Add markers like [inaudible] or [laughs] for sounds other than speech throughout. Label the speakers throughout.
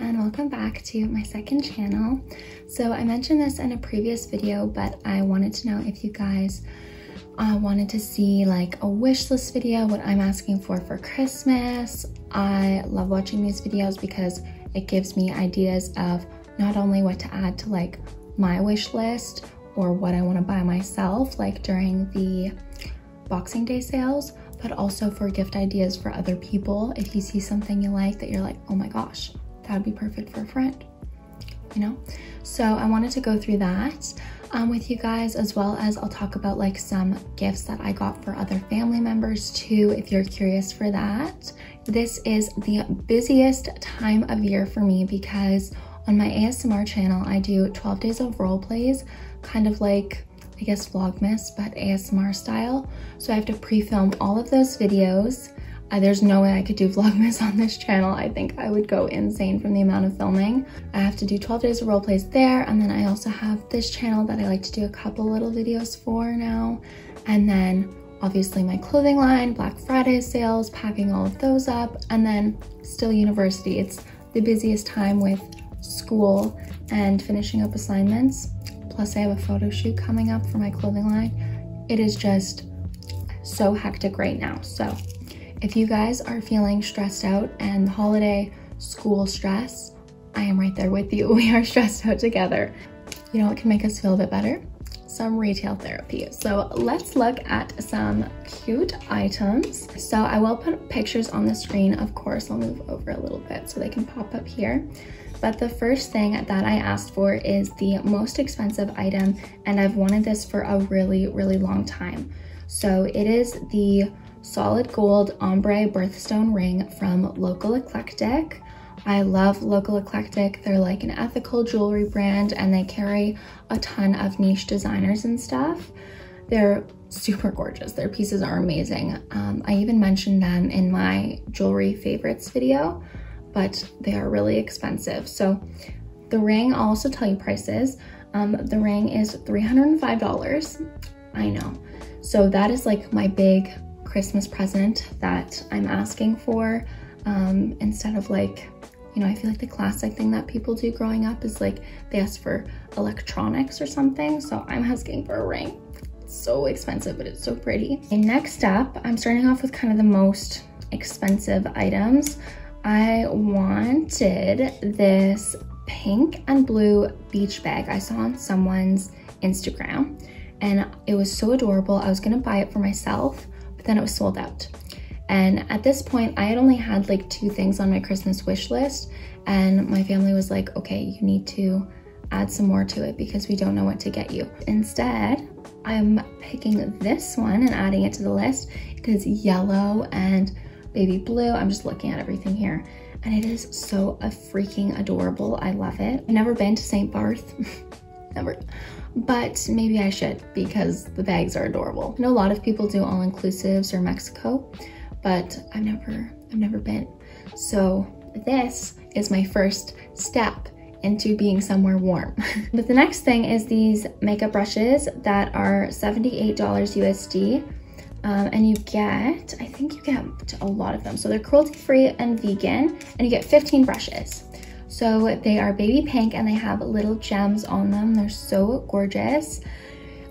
Speaker 1: and welcome back to my second channel. So I mentioned this in a previous video, but I wanted to know if you guys uh, wanted to see like a wish list video, what I'm asking for for Christmas. I love watching these videos because it gives me ideas of not only what to add to like my wish list or what I want to buy myself like during the Boxing Day sales, but also for gift ideas for other people. If you see something you like that you're like, oh my gosh, that would be perfect for a friend, you know? So I wanted to go through that um, with you guys as well as I'll talk about like some gifts that I got for other family members too, if you're curious for that. This is the busiest time of year for me because on my ASMR channel, I do 12 days of role plays, kind of like I guess Vlogmas, but ASMR style. So I have to pre-film all of those videos. Uh, there's no way I could do Vlogmas on this channel. I think I would go insane from the amount of filming. I have to do 12 days of role plays there. And then I also have this channel that I like to do a couple little videos for now. And then obviously my clothing line, Black Friday sales, packing all of those up. And then still university. It's the busiest time with school and finishing up assignments. Plus I have a photo shoot coming up for my clothing line. It is just so hectic right now. So if you guys are feeling stressed out and holiday school stress, I am right there with you. [laughs] We are stressed out together. You know what can make us feel a bit better? Some retail therapy. So let's look at some cute items. So I will put pictures on the screen, of course. I'll move over a little bit so they can pop up here. But the first thing that I asked for is the most expensive item, and I've wanted this for a really, really long time. So it is the solid gold ombre birthstone ring from Local Eclectic. I love Local Eclectic. They're like an ethical jewelry brand and they carry a ton of niche designers and stuff. They're super gorgeous. Their pieces are amazing. Um, I even mentioned them in my jewelry favorites video but they are really expensive. So the ring, I'll also tell you prices. Um, the ring is $305. I know. So that is like my big Christmas present that I'm asking for um, instead of like, you know, I feel like the classic thing that people do growing up is like they ask for electronics or something. So I'm asking for a ring. It's so expensive, but it's so pretty. And next up, I'm starting off with kind of the most expensive items. I wanted this pink and blue beach bag I saw on someone's Instagram and it was so adorable. I was gonna buy it for myself, but then it was sold out. And at this point, I had only had like two things on my Christmas wish list and my family was like, okay, you need to add some more to it because we don't know what to get you. Instead, I'm picking this one and adding it to the list because yellow and baby blue. I'm just looking at everything here. And it is so a freaking adorable. I love it. I've never been to St. Barth. [laughs] never. But maybe I should because the bags are adorable. I know a lot of people do all-inclusives or Mexico, but I've never, I've never been. So this is my first step into being somewhere warm. [laughs] but the next thing is these makeup brushes that are $78 USD. Um, and you get, I think you get a lot of them. So they're cruelty free and vegan and you get 15 brushes. So they are baby pink and they have little gems on them. They're so gorgeous.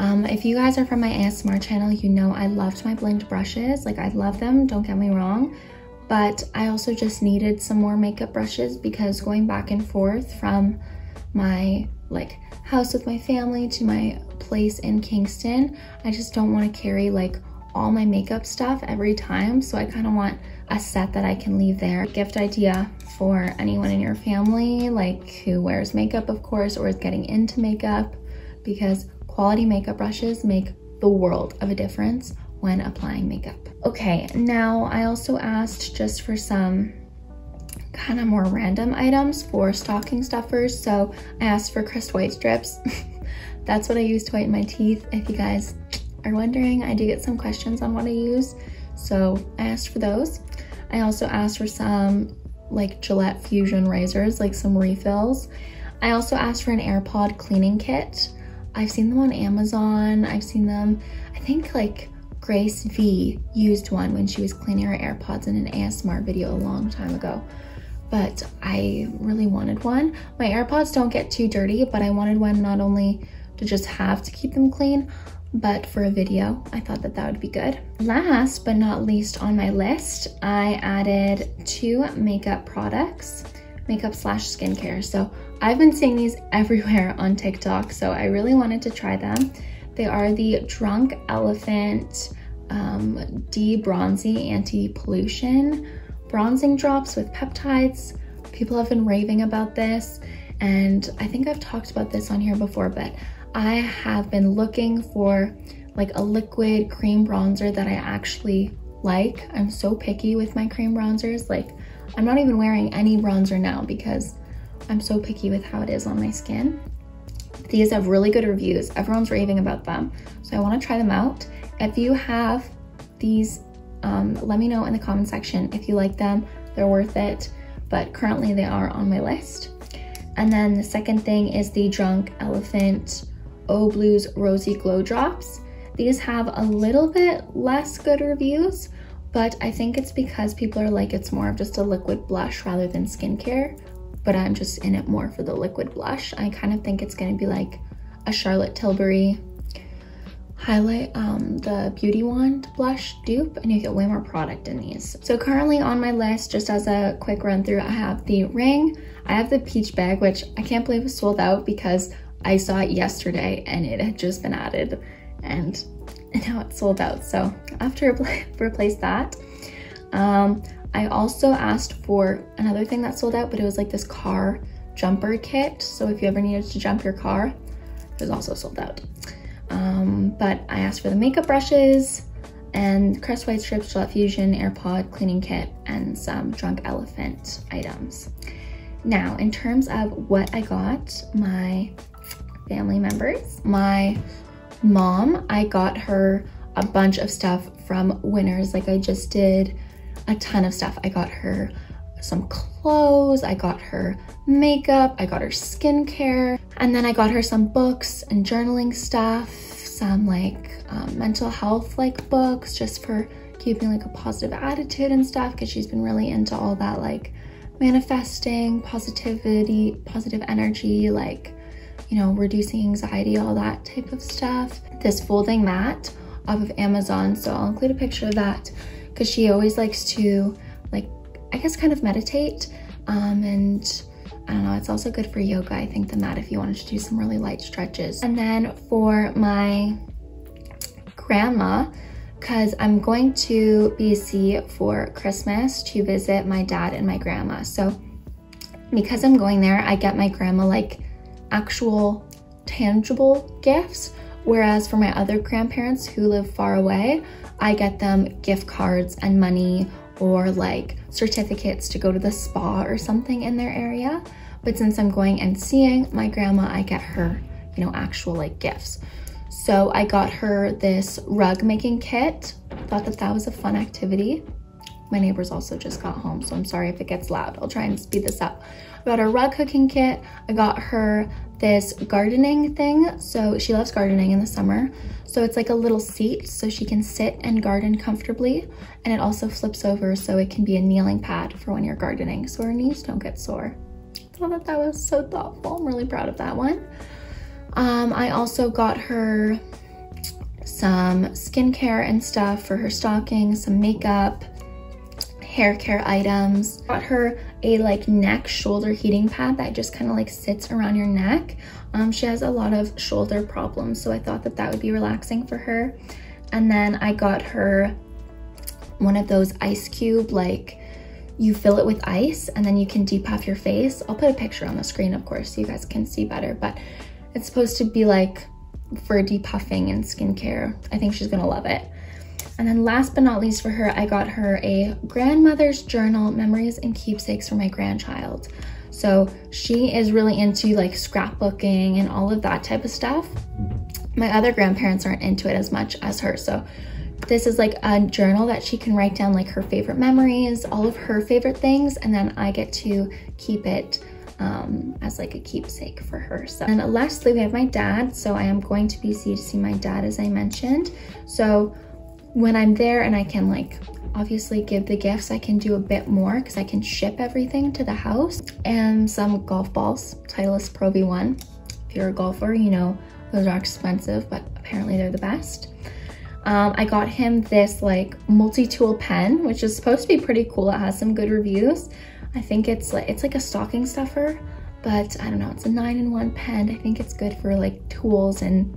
Speaker 1: Um, if you guys are from my ASMR channel, you know I loved my blinged brushes. Like I love them, don't get me wrong. But I also just needed some more makeup brushes because going back and forth from my like house with my family to my place in Kingston, I just don't want to carry like all my makeup stuff every time. So I kind of want a set that I can leave there. Gift idea for anyone in your family, like who wears makeup, of course, or is getting into makeup, because quality makeup brushes make the world of a difference when applying makeup. Okay, now I also asked just for some kind of more random items for stocking stuffers. So I asked for Crest White strips. [laughs] That's what I use to whiten my teeth. If you guys are wondering, I do get some questions on what I use. So I asked for those. I also asked for some like Gillette Fusion razors, like some refills. I also asked for an AirPod cleaning kit. I've seen them on Amazon. I've seen them, I think like Grace V used one when she was cleaning her AirPods in an ASMR video a long time ago. but I really wanted one. My AirPods don't get too dirty, but I wanted one not only to just have to keep them clean, but for a video, I thought that that would be good. Last but not least on my list, I added two makeup products, makeup slash skincare. So I've been seeing these [laughs] everywhere on TikTok, so I really wanted to try them. They are the Drunk Elephant um, D-Bronzi Anti-Pollution Bronzing Drops with Peptides. People have been raving about this, and I think I've talked about this on here before, but I have been looking for like a liquid cream bronzer that I actually like. I'm so picky with my cream bronzers. Like I'm not even wearing any bronzer now because I'm so picky with how it is on my skin. These have really good reviews. Everyone's raving about them. So I wanna try them out. If you have these, um, let me know in the comment section if you like them. They're worth it, but currently they are on my list. And then the second thing is the Drunk Elephant O Blues Rosy Glow Drops. These have a little bit less good reviews, but I think it's because people are like it's more of just a liquid blush rather than skincare, but I'm just in it more for the liquid blush. I kind of think it's gonna be like a Charlotte Tilbury highlight um, the Beauty Wand blush dupe and you get way more product in these. So currently on my list, just as a quick run through, I have the ring, I have the peach bag, which I can't believe is sold out because I saw it yesterday and it had just been added and, now it's sold out. So I have to [laughs] replace that. Um, I also asked for another thing that sold out, but it was like this car jumper kit. So if you ever needed to jump your car, it was also sold out. Um, but I asked for the makeup brushes and Crest White Strips, Gillette Fusion, AirPod cleaning kit, and some Drunk Elephant items. Now, in terms of what I got my family members. My mom, I got her a bunch of stuff from Winners. Like I just did a ton of stuff. I got her some clothes, I got her makeup, I got her skincare, and then I got her some books and journaling stuff, some like um, mental health like books just for keeping like a positive attitude and stuff because she's been really into all that like manifesting, positivity, positive energy, like you know, reducing anxiety, all that type of stuff. This folding mat off of Amazon. So I'll include a picture of that because she always likes to like, I guess kind of meditate. Um, and I don't know, it's also good for yoga. I think the mat if you wanted to do some really light stretches. And then for my grandma, because I'm going to BC for Christmas to visit my dad and my grandma. So because I'm going there, I get my grandma like actual tangible gifts. Whereas for my other grandparents who live far away, I get them gift cards and money or like certificates to go to the spa or something in their area. But since I'm going and seeing my grandma, I get her, you know, actual like gifts. So I got her this rug making kit. Thought that that was a fun activity. My neighbors also just got home, so I'm sorry if it gets loud. I'll try and speed this up. Got her rug hooking kit. I got her this gardening thing. So she loves gardening in the summer. So it's like a little seat so she can sit and garden comfortably. And it also flips over so it can be a kneeling pad for when you're gardening so her knees don't get sore. I thought that that was so thoughtful. I'm really proud of that one. Um, I also got her some skincare and stuff for her stockings, some makeup, hair care items. Got her a like neck shoulder heating pad that just kind of like sits around your neck. Um, she has a lot of shoulder problems, so I thought that that would be relaxing for her. And then I got her one of those ice cube, like you fill it with ice and then you can depuff your face. I'll put a picture on the screen, of course, so you guys can see better, but it's supposed to be like for depuffing and skincare. I think she's gonna love it. And then last but not least for her, I got her a grandmother's journal, memories and keepsakes for my grandchild. So she is really into like scrapbooking and all of that type of stuff. My other grandparents aren't into it as much as her. So this is like a journal that she can write down like her favorite memories, all of her favorite things, and then I get to keep it um, as like a keepsake for her. So, and lastly, we have my dad. So I am going to BC to see my dad, as I mentioned. So when I'm there and I can like obviously give the gifts, I can do a bit more because I can ship everything to the house. And some golf balls, Titleist Pro V1. If you're a golfer, you know those are expensive, but apparently they're the best. Um, I got him this like multi-tool pen, which is supposed to be pretty cool. It has some good reviews. I think it's like, it's like a stocking stuffer, but I don't know, it's a nine in one pen. I think it's good for like tools and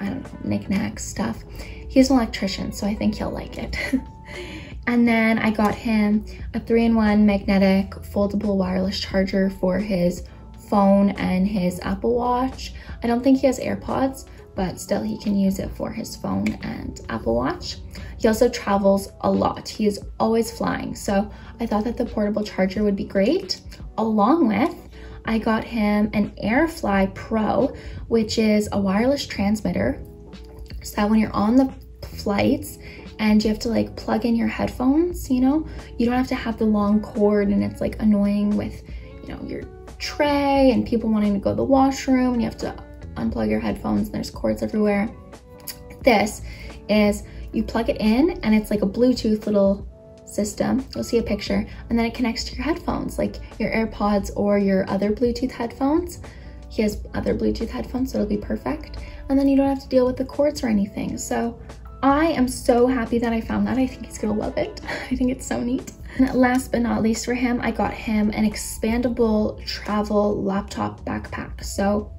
Speaker 1: I don't know, knickknacks stuff. He's an electrician, so I think he'll like it. [laughs] and then I got him a three in one magnetic foldable wireless charger for his phone and his Apple Watch. I don't think he has AirPods, but still he can use it for his phone and Apple Watch. He also travels a lot. He is always flying. So I thought that the portable charger would be great. Along with, I got him an AirFly Pro, which is a wireless transmitter. So that when you're on the flights and you have to like plug in your headphones, you know, you don't have to have the long cord and it's like annoying with, you know, your tray and people wanting to go to the washroom and you have to unplug your headphones and there's cords everywhere. This is you plug it in and it's like a Bluetooth little system. You'll see a picture and then it connects to your headphones, like your AirPods or your other Bluetooth headphones. He has other Bluetooth headphones, so it'll be perfect. And then you don't have to deal with the cords or anything. So I am so happy that I found that. I think he's gonna love it. [laughs] I think it's so neat. And last but not least for him, I got him an expandable travel laptop backpack. So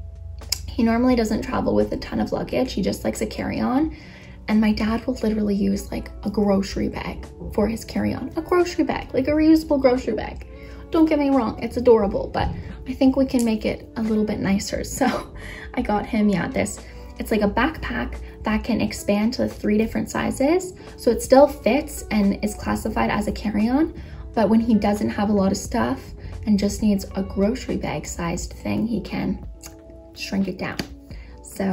Speaker 1: he normally doesn't travel with a ton of luggage. He just likes a carry-on. And my dad will literally use like a grocery bag for his carry-on. A grocery bag, like a reusable grocery bag. Don't get me wrong, it's adorable, but I think we can make it a little bit nicer. [laughs] So I got him, yeah, this. It's like a backpack that can expand to three different sizes. So it still fits and is classified as a carry-on, but when he doesn't have a lot of stuff and just needs a grocery bag sized thing, he can shrink it down. So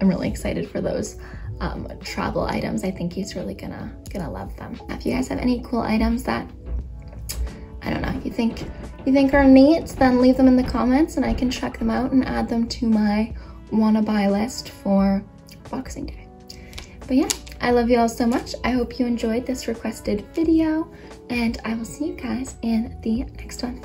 Speaker 1: I'm really excited for those um, travel items. I think he's really gonna, gonna love them. If you guys have any cool items that, I don't know, you think, you think are neat, then leave them in the comments and I can check them out and add them to my wanna buy list for Boxing Day. But yeah, I love you all so much. I hope you enjoyed this requested video and I will see you guys in the next one.